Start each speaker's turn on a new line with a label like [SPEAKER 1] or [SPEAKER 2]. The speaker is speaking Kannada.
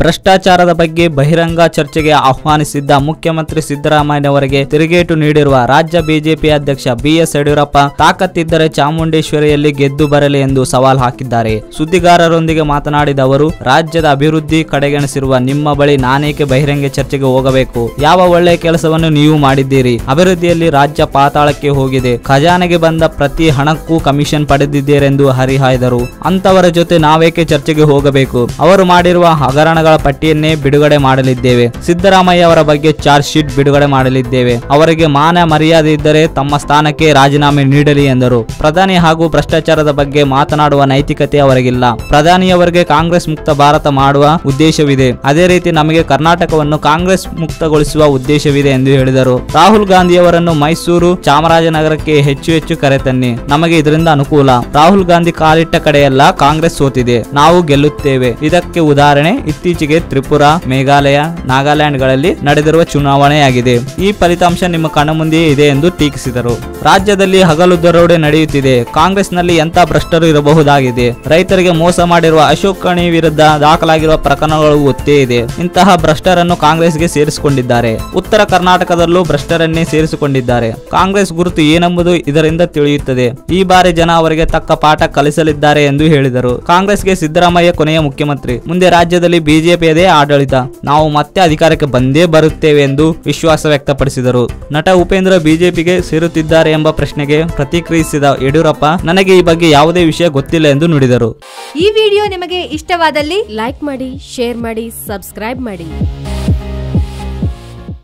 [SPEAKER 1] ಭ್ರಷ್ಟಾಚಾರದ ಬಗ್ಗೆ ಬಹಿರಂಗ ಚರ್ಚೆಗೆ ಆಹ್ವಾನಿಸಿದ್ದ ಮುಖ್ಯಮಂತ್ರಿ ಸಿದ್ದರಾಮಯ್ಯನವರಿಗೆ ತಿರುಗೇಟು ನೀಡಿರುವ ರಾಜ್ಯ ಬಿಜೆಪಿ ಅಧ್ಯಕ್ಷ ಬಿಎಸ್ ಯಡಿಯೂರಪ್ಪ ತಾಕತ್ತಿದ್ದರೆ ಚಾಮುಂಡೇಶ್ವರಿಯಲ್ಲಿ ಗೆದ್ದು ಬರಲಿ ಎಂದು ಸವಾಲ್ ಹಾಕಿದ್ದಾರೆ. ಸುದ್ದಿಗಾರರೊಂದಿಗೆ ಮಾತನಾಡಿದ ಅವರು, ರಾಜ್ಯದ ಅಭಿವೃದ್ಧಿ ಕಡೆಗಣಿಸಿರುವ ನಿಮ್ಮ ಬಳಿ ನಾನೇಕೆ ಬಹಿರಂಗ ಚರ್ಚೆಗೆ ಹೋಗಬೇಕು? ಯಾವ ಒಳ್ಳೆಯ ಕೆಲಸವನ್ನು ನೀವು ಮಾಡಿದ್ದೀರಿ? ಅಭಿವೃದ್ಧಿಯಲ್ಲಿ ರಾಜ್ಯ ಪಾತಾಳಕ್ಕೆ ಹೋಗಿದೆ. ಖಜಾನೆಗೆ ಬಂದ ಪ್ರತಿ ಹಣಕ್ಕೂ ಕಮಿಷನ್ ಪಡೆದಿದ್ದೀರೆಂದು ಹರಿಹಾಯ್ದರು. ಅಂತವರ ಜೊತೆ ನಾವೇಕೆ ಚರ್ಚೆಗೆ ಹೋಗಬೇಕು? ಅವರು ಮಾಡಿರುವ ಹಗರಣಗಳ ಪಟ್ಟಿಯನ್ನೇ ಬಿಡುಗಡೆ ಮಾಡಲಿದ್ದೇವೆ. ಸಿದ್ದರಾಮಯ್ಯ ಅವರ ಬಗ್ಗೆ ಚಾರ್ಜ್ ಶೀಟ್ ಬಿಡುಗಡೆ ಮಾಡಲಿದ್ದೇವೆ. ಅವರಿಗೆ ಮಾನ ಮರ್ಯಾದೆ ಇದ್ದರೆ ತಮ್ಮ ಸ್ಥಾನಕ್ಕೆ ರಾಜೀನಾಮೆ ನೀಡಲಿ ಎಂದರು. ಪ್ರಧಾನಿ ಹಾಗೂ ಭ್ರಷ್ಟಾಚಾರದ ಬಗ್ಗೆ ಮಾತನಾಡುವ ನೈತಿಕತೆ ಅವರಿಗಿಲ್ಲ. ಪ್ರಧಾನಿಯವರಿಗೆ ಕಾಂಗ್ರೆಸ್ ಮುಕ್ತ ಭಾರತ ಮಾಡುವ ಉದ್ದೇಶವಿದೆ. ಅದೇ ರೀತಿ ನಮಗೆ ಕರ್ನಾಟಕವನ್ನು ಕಾಂಗ್ರೆಸ್ ಮುಕ್ತಗೊಳಿಸುವ ಉದ್ದೇಶವಿದೆ ಎಂದು ಹೇಳಿದರು. ರಾಹುಲ್ ಗಾಂಧಿಯವರನ್ನು ಮೈಸೂರು ಚಾಮರಾಜನಗರಕ್ಕೆ ಹೆಚ್ಚು ಹೆಚ್ಚು ಕರೆತನ್ನಿ ನಮಗೆ ಇದರಿಂದ ಅನುಕೂಲ. ರಾಹುಲ್ ಗಾಂಧಿ ಕಾಲಿಟ್ಟ ಕಡೆಯೆಲ್ಲ ಕಾಂಗ್ರೆಸ್ ಸೋತಿದೆ. ನಾವು ಗೆಲ್ಲುತ್ತೇವೆ. ಇದಕ್ಕೆ ಉದಾಹರಣೆ ಇತ್ತೀಚೆಗೆ ತ್ರಿಪುರಾ, ಮೇಘಾಲಯ, ನಾಗಾಲ್ಯಾಂಡ್ಗಳಲ್ಲಿ ನಡೆದಿರುವ ಚುನಾವಣೆಯಾಗಿದೆ. ಈ ಫಲಿತಾಂಶ ನಿಮ್ಮ ಕಣ್ಣ ಮುಂದೆಯೇ ಇದೆ ಎಂದು ಟೀಕಿಸಿದರು. ರಾಜ್ಯದಲ್ಲಿ ಹಗಲು ದರೋಡೆ ನಡೆಯುತ್ತಿದೆ. ಕಾಂಗ್ರೆಸ್ನಲ್ಲಿ ಎಂತ ಭ್ರಷ್ಟರು ಇರಬಹುದಾಗಿದೆ. ರೈತರಿಗೆ ಮೋಸ ಮಾಡಿರುವ ಅಶೋಕ್ ಕಣಿ ವಿರುದ್ಧ ದಾಖಲಾಗಿರುವ ಪ್ರಕರಣಗಳು ಒತ್ತೇ ಇದೆ. ಇಂತಹ ಭ್ರಷ್ಟರನ್ನು ಕಾಂಗ್ರೆಸ್ಗೆ ಸೇರಿಸಿಕೊಂಡಿದ್ದಾರೆ. ಉತ್ತರ ಕರ್ನಾಟಕದಲ್ಲೂ ಭ್ರಷ್ಟರನ್ನೇ ಸೇರಿಸಿಕೊಂಡಿದ್ದಾರೆ. ಕಾಂಗ್ರೆಸ್ ಗುರುತು ಏನೆಂಬುದು ಇದರಿಂದ ತಿಳಿಯುತ್ತದೆ. ಈ ಬಾರಿ ಜನ ಅವರಿಗೆ ತಕ್ಕ ಪಾಠ ಕಲಿಸಲಿದ್ದಾರೆ ಎಂದು ಹೇಳಿದರು. ಕಾಂಗ್ರೆಸ್ಗೆ ಸಿದ್ದರಾಮಯ್ಯ ಕೊನೆಯ ಮುಖ್ಯಮಂತ್ರಿ. ಮುಂದೆ ರಾಜ್ಯದಲ್ಲಿ ಬಿಜೆಪಿಯದೇ ಆಡಳಿತ. ನಾವು ಮತ್ತೆ ಅಧಿಕಾರಕ್ಕೆ ಬಂದೇ ಬರುತ್ತೇವೆ ಎಂದು ವಿಶ್ವಾಸ ವ್ಯಕ್ತಪಡಿಸಿದರು. ನಟ ಉಪೇಂದ್ರ ಬಿಜೆಪಿಗೆ ಸೇರುತ್ತಿದ್ದಾರೆ ಎಂಬ ಪ್ರಶ್ನೆಗೆ ಪ್ರತಿಕ್ರಿಯಿಸಿದ ಯಡಿಯೂರಪ್ಪ, ನನಗೆ ಈ ಬಗ್ಗೆ ಯಾವುದೇ ವಿಷಯ ಗೊತ್ತಿಲ್ಲ ಎಂದು ನುಡಿದರು.
[SPEAKER 2] ಈ ವಿಡಿಯೋ ನಿಮಗೆ ಇಷ್ಟವಾದಲ್ಲಿ
[SPEAKER 3] ಲೈಕ್ ಮಾಡಿ, ಶೇರ್ ಮಾಡಿ, ಸಬ್ಸ್ಕ್ರೈಬ್ ಮಾಡಿ.